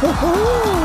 ほほー。